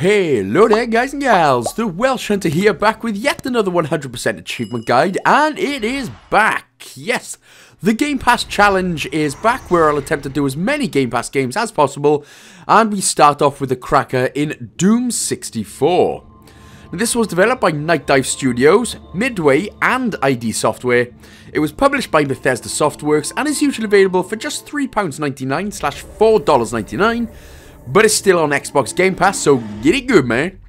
Hello there guys and gals, the Welsh Hunter here back with yet another 100% achievement guide and it is back, yes, the Game Pass challenge is back where I'll attempt to do as many Game Pass games as possible and we start off with a cracker in Doom 64. Now, this was developed by Nightdive Studios, Midway and ID Software. It was published by Bethesda Softworks and is usually available for just £3.99 slash $4.99 but it's still on Xbox Game Pass, so get it good, man.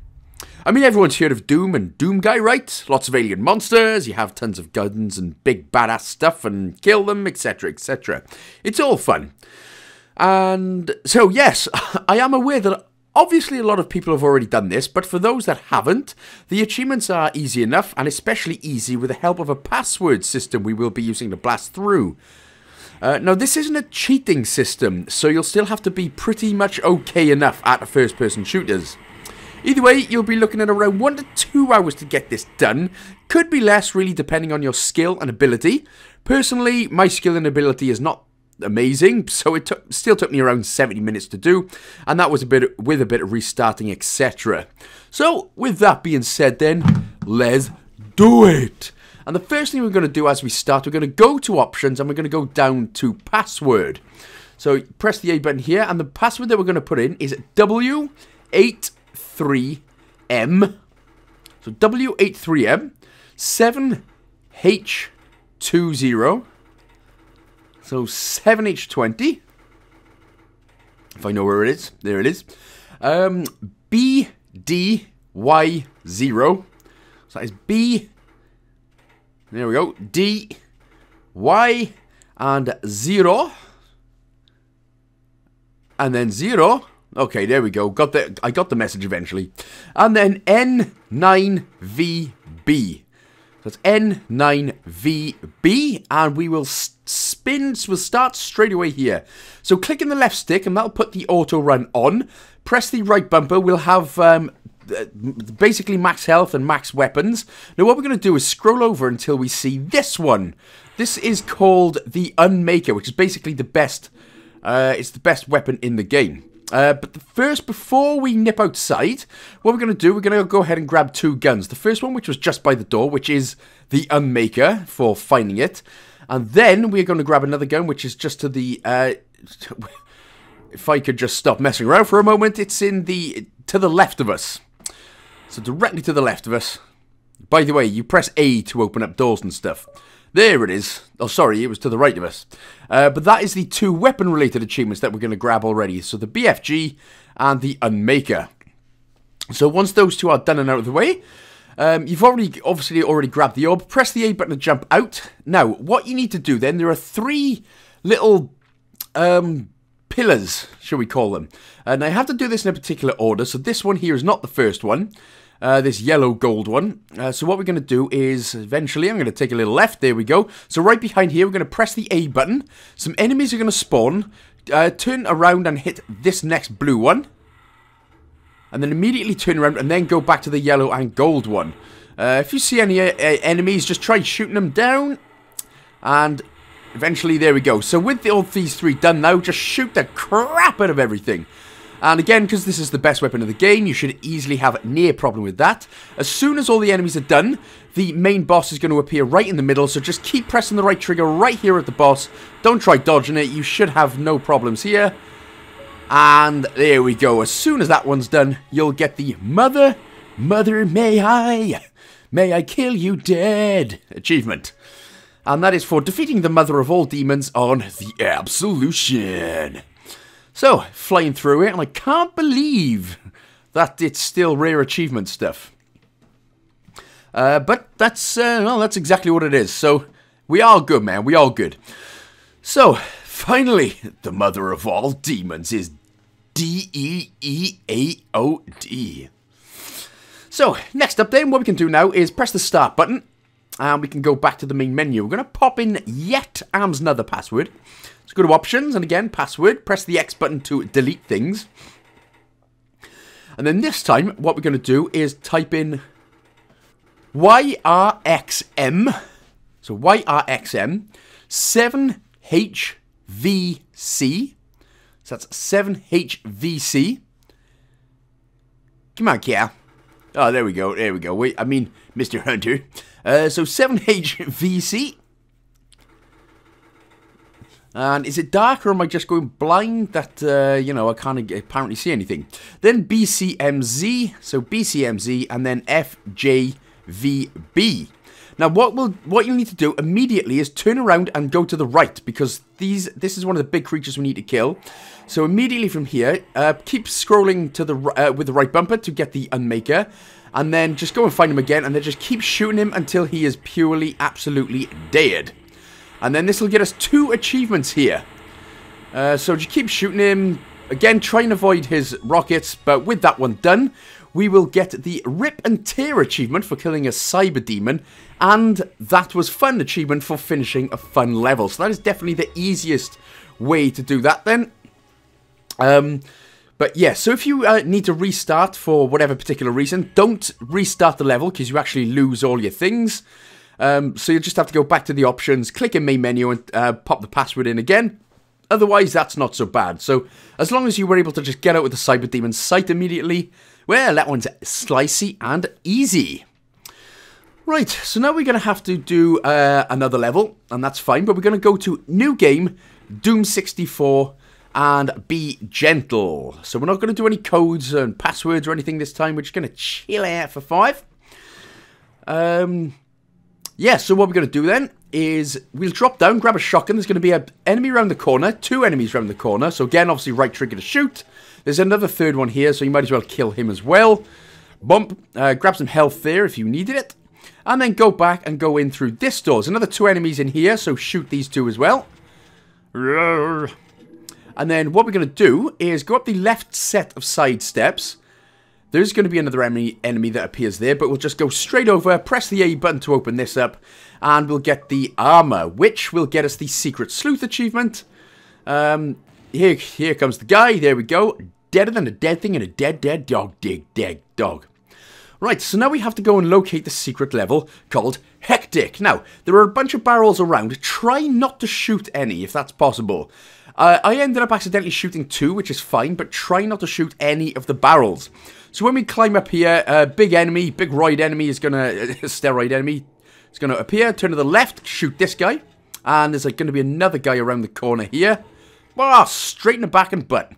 I mean, everyone's heard of Doom and Doom Guy, right? Lots of alien monsters, you have tons of guns and big badass stuff and kill them, etc., etc. It's all fun. And so, yes, I am aware that obviously a lot of people have already done this, but for those that haven't, the achievements are easy enough, and especially easy with the help of a password system we will be using to blast through. Uh, now, this isn't a cheating system, so you'll still have to be pretty much okay enough at first-person shooters. Either way, you'll be looking at around 1 to 2 hours to get this done. Could be less, really, depending on your skill and ability. Personally, my skill and ability is not amazing, so it took, still took me around 70 minutes to do, and that was a bit with a bit of restarting, etc. So, with that being said then, let's do it! And the first thing we're going to do as we start, we're going to go to options and we're going to go down to password. So press the A button here and the password that we're going to put in is W83M. So W83M 7H20. So 7H20. If I know where it is. There it is. Um, BDY0. So that is B there we go. D, Y, and 0. And then 0. Okay, there we go. Got the I got the message eventually. And then N9VB. That's N9VB, and we will spin, we'll start straight away here. So click in the left stick, and that'll put the auto run on. Press the right bumper, we'll have um, basically max health and max weapons. Now what we're going to do is scroll over until we see this one. This is called the Unmaker, which is basically the best, uh, it's the best weapon in the game. Uh, but first, before we nip outside, what we're going to do, we're going to go ahead and grab two guns. The first one, which was just by the door, which is the Unmaker for finding it. And then we're going to grab another gun, which is just to the... Uh, if I could just stop messing around for a moment, it's in the... to the left of us. So directly to the left of us. By the way, you press A to open up doors and stuff. There it is. Oh, sorry, it was to the right of us. Uh, but that is the two weapon-related achievements that we're going to grab already. So the BFG and the Unmaker. So once those two are done and out of the way, um, you've already obviously already grabbed the orb. Press the A button to jump out. Now, what you need to do then, there are three little um, pillars, shall we call them. And I have to do this in a particular order. So this one here is not the first one uh, this yellow gold one. Uh, so what we're going to do is, eventually, I'm going to take a little left. There we go. So right behind here, we're going to press the A button. Some enemies are going to spawn. Uh, turn around and hit this next blue one. And then immediately turn around and then go back to the yellow and gold one. Uh, if you see any uh, enemies, just try shooting them down. And eventually, there we go. So with the, all these three done now, just shoot the crap out of everything. And again, because this is the best weapon of the game, you should easily have near problem with that. As soon as all the enemies are done, the main boss is going to appear right in the middle, so just keep pressing the right trigger right here at the boss. Don't try dodging it, you should have no problems here. And there we go, as soon as that one's done, you'll get the Mother, Mother may I, may I kill you dead achievement. And that is for defeating the mother of all demons on the Absolution. So, flying through it, and I can't believe that it's still rare achievement stuff. Uh, but that's, uh, well, that's exactly what it is. So, we are good, man. We are good. So, finally, the mother of all demons is D-E-E-A-O-D. So, next up then, what we can do now is press the start button, and we can go back to the main menu. We're going to pop in yet Am's another password. So go to options and again password, press the X button to delete things. And then this time what we're going to do is type in YRXM. So YRXM 7HVC. So that's 7HVC. Come on, Cal. Oh, there we go. There we go. Wait, I mean, Mr. Hunter. Uh, so 7HVC. And is it dark or am I just going blind that, uh, you know, I can't apparently see anything? Then BCMZ, so BCMZ, and then FJVB. Now, what will what you need to do immediately is turn around and go to the right because these this is one of the big creatures we need to kill. So immediately from here, uh, keep scrolling to the uh, with the right bumper to get the Unmaker, and then just go and find him again, and then just keep shooting him until he is purely, absolutely dead. And then this will get us two achievements here. Uh, so just keep shooting him. Again, try and avoid his rockets, but with that one done, we will get the Rip and Tear achievement for killing a Cyber Demon, and that was fun achievement for finishing a fun level. So that is definitely the easiest way to do that then. Um, but yeah, so if you uh, need to restart for whatever particular reason, don't restart the level because you actually lose all your things. Um, so you just have to go back to the options, click in main menu and uh, pop the password in again. Otherwise, that's not so bad. So as long as you were able to just get out of the Cyber Demon sight immediately, well, that one's slicey and easy. Right, so now we're going to have to do uh, another level, and that's fine, but we're going to go to New Game, Doom 64, and Be Gentle. So we're not going to do any codes and passwords or anything this time, we're just going to chill out for five. Um, yeah, so what we're going to do then is we'll drop down, grab a shotgun. There's going to be an enemy around the corner, two enemies around the corner. So again, obviously right trigger to shoot. There's another third one here, so you might as well kill him as well. Bump, uh, grab some health there if you needed it and then go back and go in through this door. There's another two enemies in here, so shoot these two as well. And then what we're going to do is go up the left set of side steps. There's going to be another enemy, enemy that appears there, but we'll just go straight over, press the A button to open this up, and we'll get the armor, which will get us the Secret Sleuth achievement. Um, here, here comes the guy, there we go. Deader than a dead thing and a dead, dead dog, dig, dead dog. Right, so now we have to go and locate the secret level called Hectic. Now, there are a bunch of barrels around. Try not to shoot any, if that's possible. Uh, I ended up accidentally shooting two, which is fine, but try not to shoot any of the barrels. So when we climb up here, a uh, big enemy, big roid enemy is to, steroid enemy, is going to appear. Turn to the left, shoot this guy. And there's like, going to be another guy around the corner here. Well, straight in the back and butt.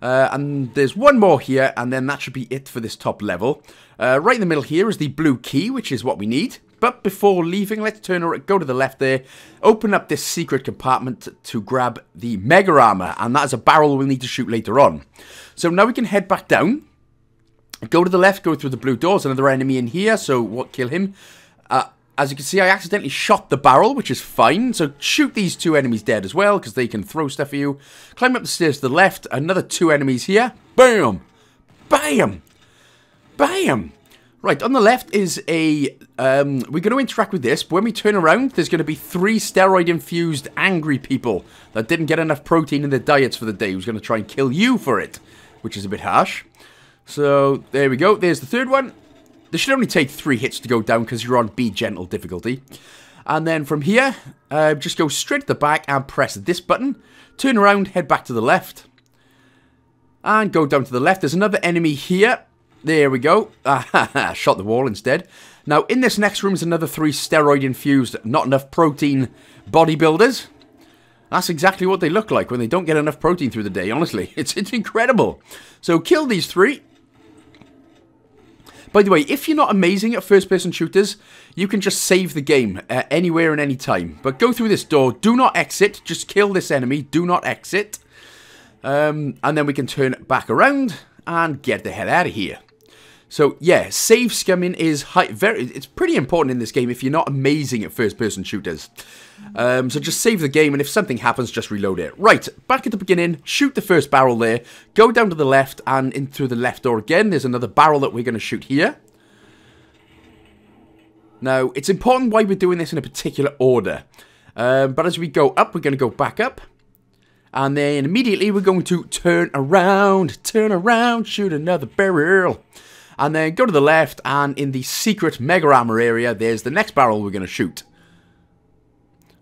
Uh, and there's one more here, and then that should be it for this top level. Uh, right in the middle here is the blue key, which is what we need. But before leaving, let's turn or go to the left there, open up this secret compartment to grab the Mega Armor, and that is a barrel we'll need to shoot later on. So now we can head back down, go to the left, go through the blue doors, another enemy in here, so what kill him. Uh, as you can see, I accidentally shot the barrel, which is fine. So shoot these two enemies dead as well, because they can throw stuff at you. Climb up the stairs to the left, another two enemies here. Bam! Bam! Bam! Right, on the left is a... Um, we're going to interact with this, but when we turn around, there's going to be three steroid-infused angry people that didn't get enough protein in their diets for the day who's going to try and kill you for it, which is a bit harsh. So, there we go. There's the third one. This should only take three hits to go down because you're on Be Gentle difficulty. And then from here, uh, just go straight to the back and press this button. Turn around, head back to the left. And go down to the left. There's another enemy here. There we go. Shot the wall instead. Now, in this next room is another three steroid-infused, not enough protein bodybuilders. That's exactly what they look like when they don't get enough protein through the day, honestly. It's, it's incredible. So kill these three. By the way, if you're not amazing at first-person shooters, you can just save the game uh, anywhere and any time. But go through this door. Do not exit. Just kill this enemy. Do not exit. Um, and then we can turn back around and get the hell out of here. So yeah, save scumming is high, very. It's pretty important in this game if you're not amazing at first-person shooters. Um, so just save the game, and if something happens, just reload it. Right, back at the beginning, shoot the first barrel there. Go down to the left and into the left door again. There's another barrel that we're going to shoot here. Now, it's important why we're doing this in a particular order. Um, but as we go up, we're going to go back up. And then immediately we're going to turn around, turn around, shoot another barrel. And then go to the left, and in the secret Mega Armor area, there's the next barrel we're going to shoot.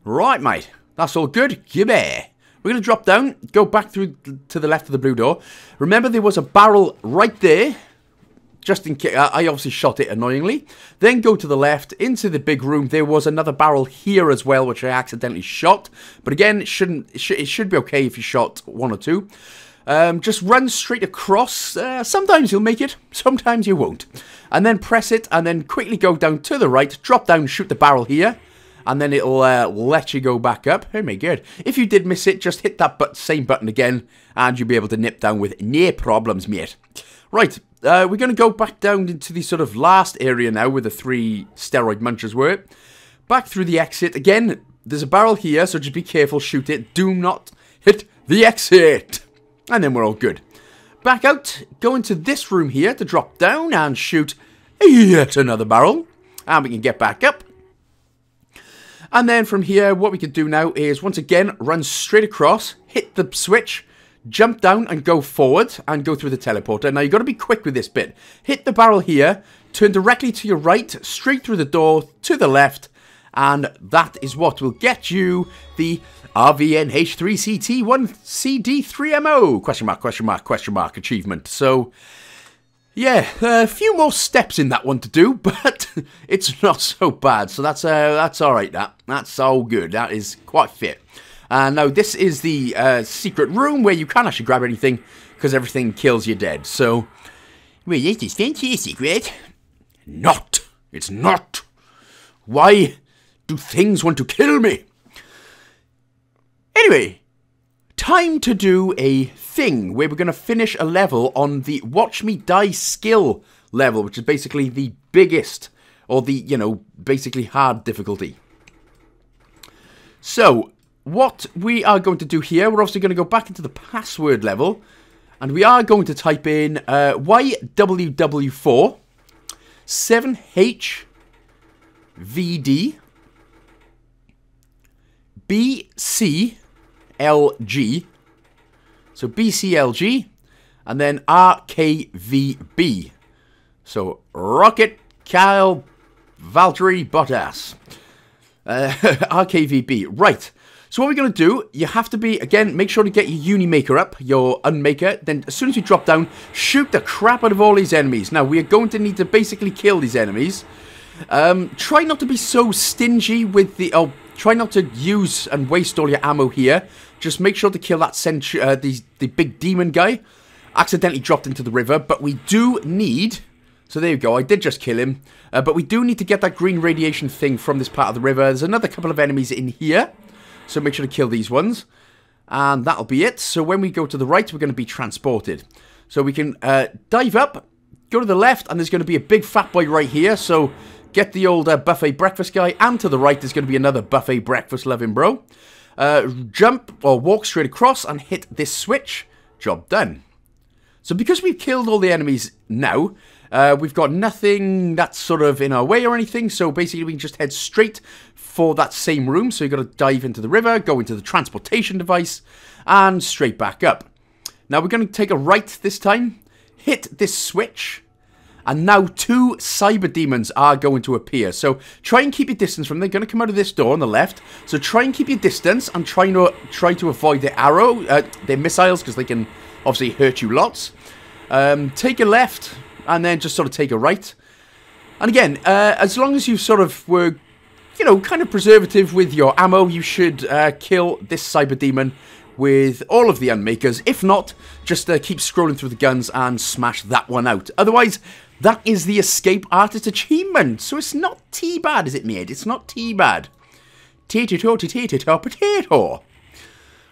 Right, mate. That's all good. Gibby. We're going to drop down, go back through to the left of the blue door. Remember, there was a barrel right there. just in case. I obviously shot it annoyingly. Then go to the left into the big room. There was another barrel here as well, which I accidentally shot. But again, it shouldn't. It should be okay if you shot one or two. Um, just run straight across. Uh, sometimes you'll make it, sometimes you won't. And then press it, and then quickly go down to the right, drop down, shoot the barrel here, and then it'll uh, let you go back up. Oh my god. If you did miss it, just hit that but same button again, and you'll be able to nip down with near problems, mate. Right, uh, we're going to go back down into the sort of last area now where the three steroid munchers were. Back through the exit. Again, there's a barrel here, so just be careful, shoot it. Do not hit the exit. And then we're all good. Back out, go into this room here to drop down and shoot yet another barrel. And we can get back up. And then from here, what we can do now is, once again, run straight across, hit the switch, jump down and go forward and go through the teleporter. Now, you've got to be quick with this bit. Hit the barrel here, turn directly to your right, straight through the door, to the left, and that is what will get you the RVNH3CT1CD3M0 question mark, question mark, question mark achievement. So, yeah, a few more steps in that one to do, but it's not so bad. So that's uh, that's all right. That that's all good. That is quite fit. Uh, now, this is the uh, secret room where you can't actually grab anything because everything kills you dead. So, well, yes, it's fantastic, secret. Not. It's not. Why do things want to kill me? Anyway, time to do a thing where we're going to finish a level on the Watch Me Die skill level, which is basically the biggest, or the, you know, basically hard difficulty. So, what we are going to do here, we're obviously going to go back into the password level, and we are going to type in uh, YWW4 7HVD BCLG, so BCLG, and then RKVB. So Rocket Kyle Valtteri Bottas. Uh, RKVB. Right. So what we're going to do, you have to be, again, make sure to get your Unimaker up, your Unmaker. Then as soon as you drop down, shoot the crap out of all these enemies. Now, we are going to need to basically kill these enemies. Um, try not to be so stingy with the... Oh, try not to use and waste all your ammo here. Just make sure to kill that centu uh, the, the big demon guy. Accidentally dropped into the river, but we do need... So there you go, I did just kill him. Uh, but we do need to get that green radiation thing from this part of the river. There's another couple of enemies in here. So make sure to kill these ones. And that'll be it. So when we go to the right, we're going to be transported. So we can uh, dive up, go to the left, and there's going to be a big fat boy right here. So get the old uh, buffet breakfast guy. And to the right, there's going to be another buffet breakfast loving bro. Uh, jump or walk straight across and hit this switch. Job done. So because we've killed all the enemies now, uh, we've got nothing that's sort of in our way or anything. So basically we can just head straight for that same room. So you've got to dive into the river, go into the transportation device, and straight back up. Now we're going to take a right this time, hit this switch, and now two cyber demons are going to appear. So try and keep your distance from them. They're going to come out of this door on the left. So try and keep your distance and try to try to avoid their arrow, uh, their missiles, because they can obviously hurt you lots. Um, take a left and then just sort of take a right. And again, uh, as long as you sort of were you know, kind of preservative with your ammo. You should uh, kill this Cyber Demon with all of the Unmakers. If not, just uh, keep scrolling through the guns and smash that one out. Otherwise, that is the Escape Artist achievement. So it's not too bad, is it, mate? It's not too bad. Tato, tato, potato.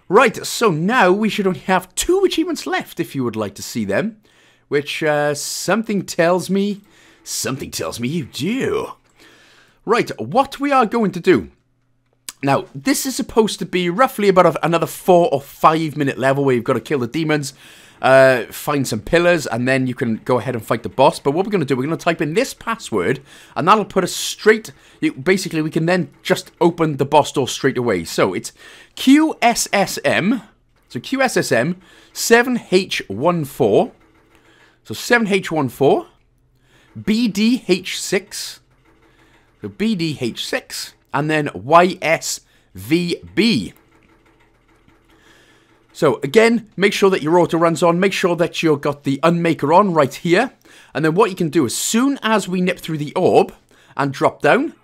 Right, so now we should only have two achievements left if you would like to see them. Which, uh, something tells me... Something tells me you do. Right, what we are going to do. Now, this is supposed to be roughly about another four or five minute level where you've got to kill the demons, uh, find some pillars, and then you can go ahead and fight the boss. But what we're going to do, we're going to type in this password, and that'll put us straight... Basically, we can then just open the boss door straight away. So, it's QSSM, so QSSM 7H14, so 7H14, BDH6, so BDH6 and then YSVB. So again, make sure that your auto runs on. Make sure that you've got the unmaker on right here. And then what you can do, as soon as we nip through the orb and drop down,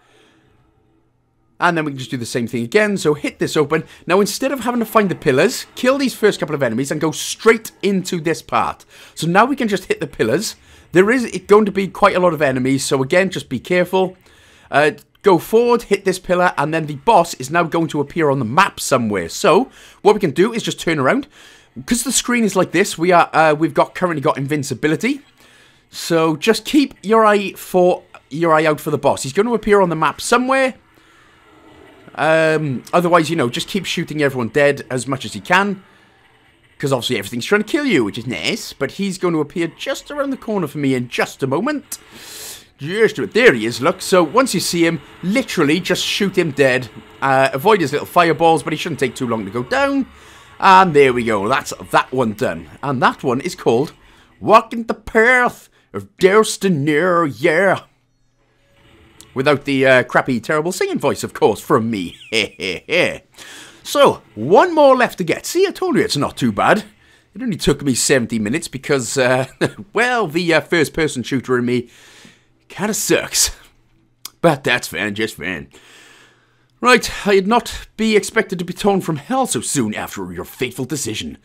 and then we can just do the same thing again. So hit this open. Now, instead of having to find the pillars, kill these first couple of enemies and go straight into this part. So now we can just hit the pillars. There is going to be quite a lot of enemies. So again, just be careful. Uh, go forward, hit this pillar, and then the boss is now going to appear on the map somewhere. So what we can do is just turn around. Because the screen is like this, we are uh, we've got currently got invincibility. So just keep your eye for your eye out for the boss. He's going to appear on the map somewhere. Um, otherwise, you know, just keep shooting everyone dead as much as he can. Because obviously everything's trying to kill you, which is nice. But he's going to appear just around the corner for me in just a moment. Just there he is, look. So once you see him, literally just shoot him dead. Uh, avoid his little fireballs, but he shouldn't take too long to go down. And there we go. That's that one done. And that one is called Walking the Path of Destiny, yeah without the uh, crappy, terrible singing voice, of course, from me. so, one more left to get. See, I told you it's not too bad. It only took me 70 minutes because, uh, well, the uh, first person shooter in me kind of sucks. But that's fine, just fine. Right, I'd not be expected to be torn from hell so soon after your fateful decision.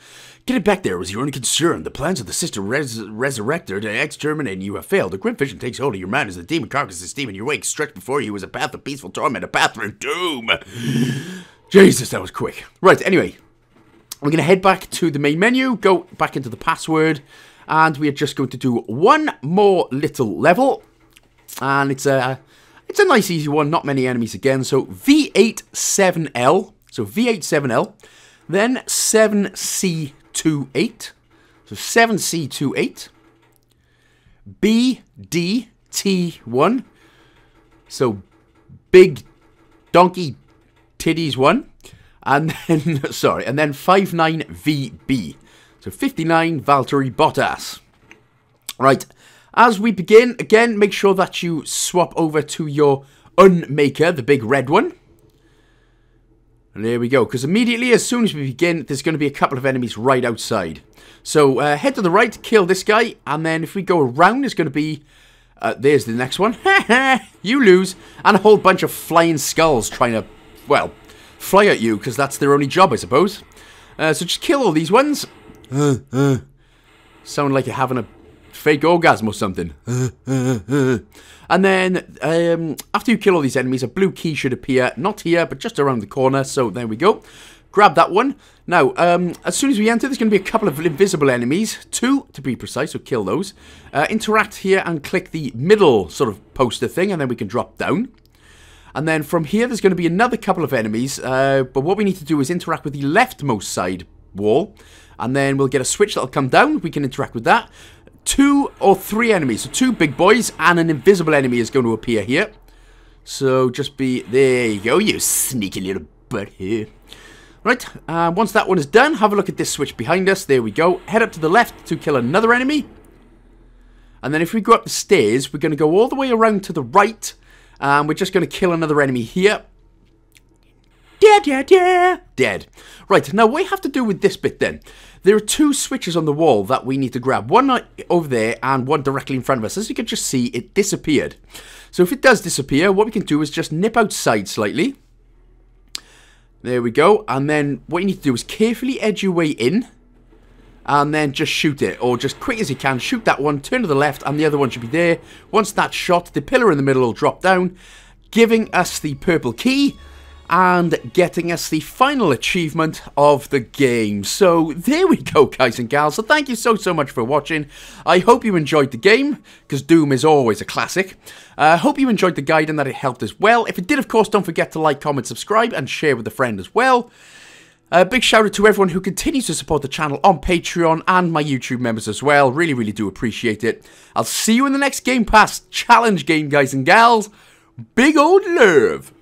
Getting back there was your only concern. The plans of the sister res resurrector to exterminate you have failed. The grim vision takes hold of your mind as the demon carcass is steaming your wake. Stretched before you is a path of peaceful torment, a path through doom. Jesus, that was quick. Right, anyway. We're going to head back to the main menu, go back into the password, and we are just going to do one more little level. And it's a, it's a nice easy one, not many enemies again. So V87L, so V87L, then 7C 28. So 7C28. BDT1. So big donkey titties 1. And then, sorry, and then 59VB. So 59 Valtteri Bottas. Right, as we begin, again, make sure that you swap over to your Unmaker, the big red one. And there we go, because immediately as soon as we begin, there's going to be a couple of enemies right outside. So uh, head to the right, kill this guy, and then if we go around, there's going to be... Uh, there's the next one. you lose. And a whole bunch of flying skulls trying to, well, fly at you, because that's their only job, I suppose. Uh, so just kill all these ones. Sound like you're having a fake orgasm or something. and then, um, after you kill all these enemies, a blue key should appear, not here, but just around the corner, so there we go. Grab that one. Now, um, as soon as we enter, there's going to be a couple of invisible enemies, two to be precise, so kill those. Uh, interact here and click the middle sort of poster thing, and then we can drop down. And then from here, there's going to be another couple of enemies, uh, but what we need to do is interact with the leftmost side wall, and then we'll get a switch that'll come down, we can interact with that two or three enemies. So two big boys and an invisible enemy is going to appear here. So just be... There you go, you sneaky little butt here. Right, uh, once that one is done, have a look at this switch behind us. There we go. Head up to the left to kill another enemy. And then if we go up the stairs, we're going to go all the way around to the right. And we're just going to kill another enemy here. Dead, dead, dead. Dead. Right, now what we have to do with this bit then there are two switches on the wall that we need to grab. One over there and one directly in front of us. As you can just see, it disappeared. So if it does disappear, what we can do is just nip outside slightly. There we go. And then what you need to do is carefully edge your way in. And then just shoot it. Or just quick as you can, shoot that one, turn to the left, and the other one should be there. Once that's shot, the pillar in the middle will drop down, giving us the purple key and getting us the final achievement of the game. So there we go, guys and gals. So thank you so, so much for watching. I hope you enjoyed the game, because Doom is always a classic. I uh, hope you enjoyed the guide and that it helped as well. If it did, of course, don't forget to like, comment, subscribe, and share with a friend as well. A big shout out to everyone who continues to support the channel on Patreon and my YouTube members as well. Really, really do appreciate it. I'll see you in the next Game Pass challenge game, guys and gals. Big old love.